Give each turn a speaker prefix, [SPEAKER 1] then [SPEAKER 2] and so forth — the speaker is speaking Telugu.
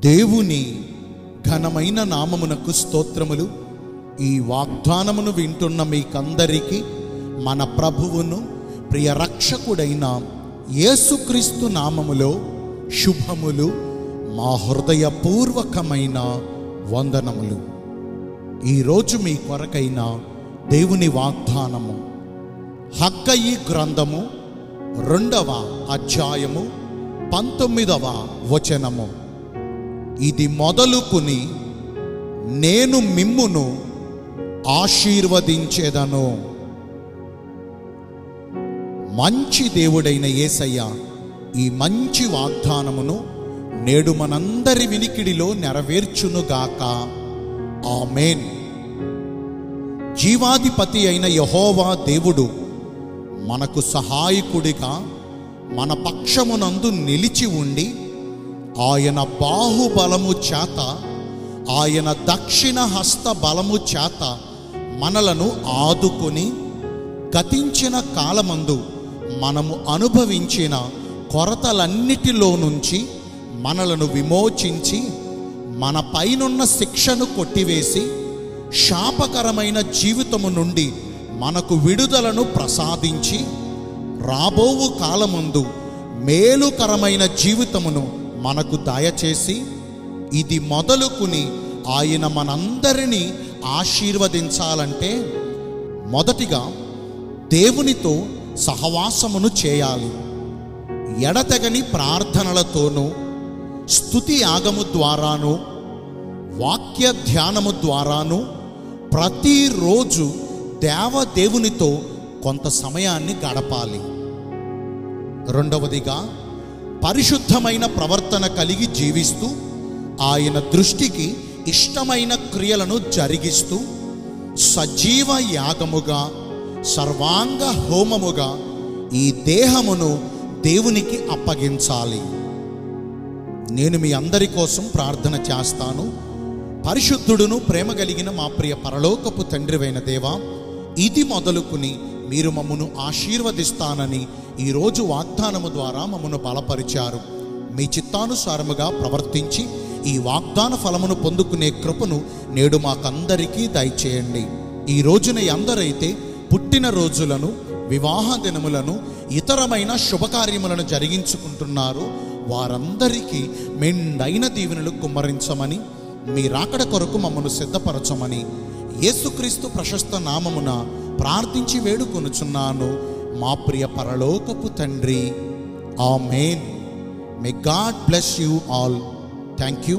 [SPEAKER 1] దేవుని ఘనమైన నామమునకు స్తోత్రములు. ఈ వాగ్దానమును వింటున్న మీకందరికీ మన ప్రభువును ప్రియ రక్షకుడైన యేసుక్రీస్తు నామములో శుభములు మా హృదయపూర్వకమైన వందనములు. ఈరోజు మీ కొరకైన దేవుని వాగ్దానము హగ్గయి గ్రంథము రెండవ అధ్యాయము పంతొమ్మిదవ వచనము. ఇది మొదలుకుని నేను మిమ్మును ఆశీర్వదించేదను. మంచి దేవుడైన యేసయ్య ఈ మంచి వాగ్దానమును నేడు మనందరి వినికిడిలో నెరవేర్చునుగాక ఆమెన్. జీవాధిపతి అయిన యహోవా దేవుడు మనకు సహాయకుడిగా మన పక్షమునందు నిలిచి ఉండి ఆయన బాహుబలము చేత ఆయన దక్షిణ హస్త బలము చేత మనలను ఆదుకొని గతించిన కాలమందు మనము అనుభవించిన కొరతలన్నిటిలో నుంచి మనలను విమోచించి మన పైనున్న శిక్షను కొట్టివేసి శాపకరమైన జీవితము నుండి మనకు విడుదలను ప్రసాదించి రాబోవు కాలమందు మేలుకరమైన జీవితమును మనకు దయచేసి ఇది మొదలుకుని ఆయన మనందరినీ ఆశీర్వదించాలంటే మొదటిగా దేవునితో సహవాసమును చేయాలి. ఎడతెగని ప్రార్థనలతోనూ స్తుతి యాగము ద్వారాను వాక్య ధ్యానము ద్వారాను ప్రతిరోజు దేవదేవునితో కొంత సమయాన్ని గడపాలి. రెండవదిగా పరిశుద్ధమైన ప్రవర్తన కలిగి జీవిస్తూ ఆయన దృష్టికి ఇష్టమైన క్రియలను జరిగిస్తూ సజీవ యాగముగా సర్వాంగ హోమముగా ఈ దేహమును దేవునికి అప్పగించాలి. నేను మీ అందరి కోసం ప్రార్థన చేస్తాను. పరిశుద్ధుడును ప్రేమ కలిగిన మా ప్రియ పరలోకపు తండ్రివైన దేవా ఇది మొదలుకుని మీరు మమ్మను ఆశీర్వదిస్తానని ఈరోజు వాగ్దానము ద్వారా మమ్మను బలపరిచారు. మీ చిత్తానుసారముగా ప్రవర్తించి ఈ వాగ్దాన ఫలమును పొందుకునే కృపను నేడు మాకందరికీ దయచేయండి. ఈ రోజున ఎందరైతే పుట్టిన రోజులను వివాహ దినములను ఇతరమైన శుభకార్యములను జరిగించుకుంటున్నారో. వారందరికీ మెండైన దీవెనలు కుమ్మరించమని మీ రాకడ కొరకు మమ్మను సిద్ధపరచమని యేసుక్రీస్తు ప్రశస్త నామమున ప్రార్థించి వేడుకొనుచున్నాను. మా ప్రియ పరలోకపు తండ్రి. Amen may God bless you all thank you